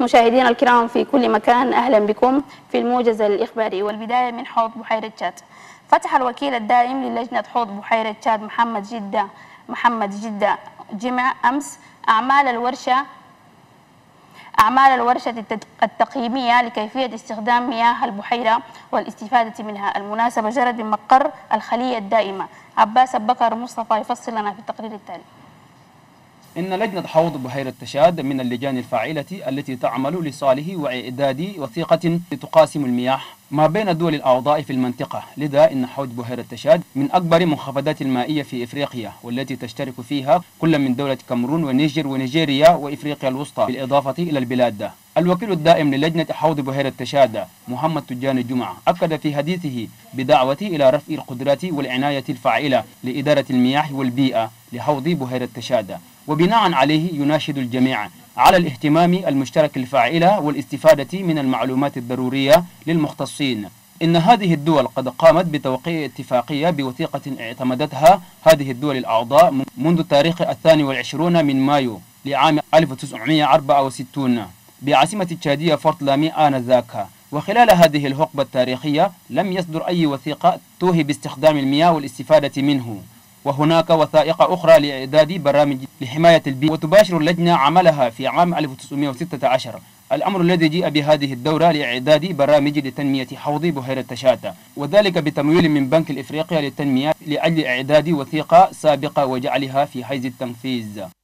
مشاهدينا الكرام في كل مكان أهلا بكم في الموجز الإخباري والبداية من حوض بحيرة تشاد. فتح الوكيل الدائم للجنة حوض بحيرة تشاد محمد جدة محمد جدة. جمع أمس أعمال الورشة أعمال الورشة التقييمية لكيفية استخدام مياه البحيرة والاستفادة منها. المناسبة جرت بمقر الخلية الدائمة. عباس بكر مصطفى يفصل لنا في التقرير التالي. إن لجنة حوض بحيرة تشاد من اللجان الفاعلة التي تعمل لصالح وإعداد وثيقة تقاسم المياه. ما بين الدول الأعضاء في المنطقة لذا إن حوض بحيرة تشاد من أكبر منخفضات المائية في إفريقيا والتي تشترك فيها كل من دولة كامرون ونيجر ونيجيريا وإفريقيا الوسطى بالإضافة إلى البلاد. الوكيل الدائم للجنة حوض بحيرة تشاد محمد تجان الجمعة أكد في حديثه بدعوة إلى رفع القدرات والعناية الفاعلة لإدارة المياه والبيئة لحوض بحيرة تشاد. وبناء عليه يناشد الجميع على الاهتمام المشترك الفاعل والاستفادة من المعلومات الضرورية للمختصين. إن هذه الدول قد قامت بتوقيع اتفاقية بوثيقة اعتمدتها هذه الدول الأعضاء منذ التاريخ الثاني والعشرون من مايو لعام 1964 بعاصمة تشادية فورت لامي آنذاك وخلال هذه الحقبة التاريخية لم يصدر أي وثيقة توهي باستخدام المياه والاستفادة منه. وهناك وثائق أخرى لإعداد برامج لحماية البيئة وتباشر اللجنة عملها في عام 1916 الأمر الذي جاء بهذه الدورة لإعداد برامج لتنمية حوض بحيرة تشاتا وذلك بتمويل من بنك الإفريقيا للتنمية لأجل إعداد وثيقة سابقة وجعلها في حيز التنفيذ.